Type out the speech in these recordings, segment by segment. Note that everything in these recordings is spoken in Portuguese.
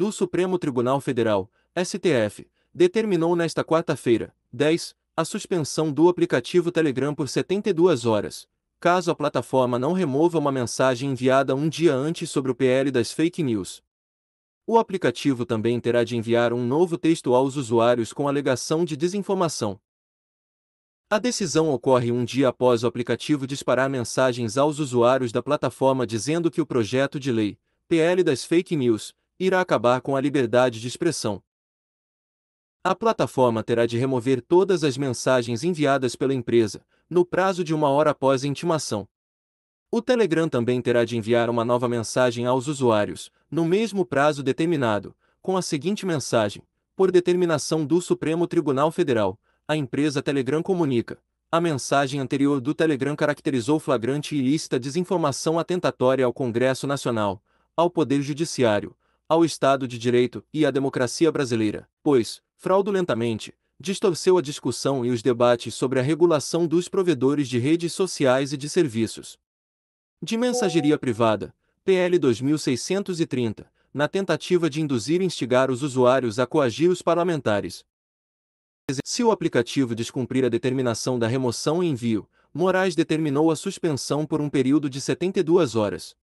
do Supremo Tribunal Federal, STF, determinou nesta quarta-feira, 10, a suspensão do aplicativo Telegram por 72 horas, caso a plataforma não remova uma mensagem enviada um dia antes sobre o PL das fake news. O aplicativo também terá de enviar um novo texto aos usuários com alegação de desinformação. A decisão ocorre um dia após o aplicativo disparar mensagens aos usuários da plataforma dizendo que o projeto de lei, PL das Fake News, irá acabar com a liberdade de expressão. A plataforma terá de remover todas as mensagens enviadas pela empresa, no prazo de uma hora após a intimação. O Telegram também terá de enviar uma nova mensagem aos usuários, no mesmo prazo determinado, com a seguinte mensagem: Por determinação do Supremo Tribunal Federal, a empresa Telegram comunica. A mensagem anterior do Telegram caracterizou flagrante e ilícita desinformação atentatória ao Congresso Nacional, ao Poder Judiciário, ao Estado de Direito e à democracia brasileira, pois, fraudulentamente, distorceu a discussão e os debates sobre a regulação dos provedores de redes sociais e de serviços de mensageria privada, PL 2630, na tentativa de induzir e instigar os usuários a coagir os parlamentares. Se o aplicativo descumprir a determinação da remoção e envio, Moraes determinou a suspensão por um período de 72 horas.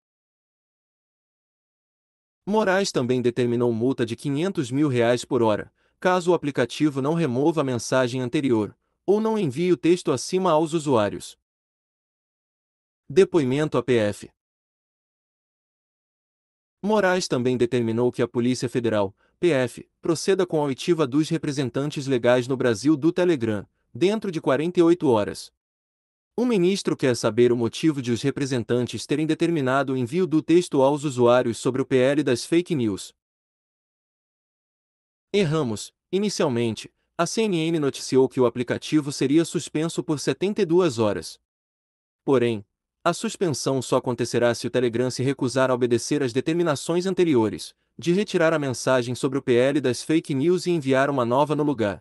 Moraes também determinou multa de 500 mil reais por hora, caso o aplicativo não remova a mensagem anterior, ou não envie o texto acima aos usuários. Depoimento à PF Moraes também determinou que a Polícia Federal, PF, proceda com a oitiva dos representantes legais no Brasil do Telegram, dentro de 48 horas. O ministro quer saber o motivo de os representantes terem determinado o envio do texto aos usuários sobre o PL das fake news. Erramos, inicialmente, a CNN noticiou que o aplicativo seria suspenso por 72 horas. Porém, a suspensão só acontecerá se o Telegram se recusar a obedecer às determinações anteriores, de retirar a mensagem sobre o PL das fake news e enviar uma nova no lugar.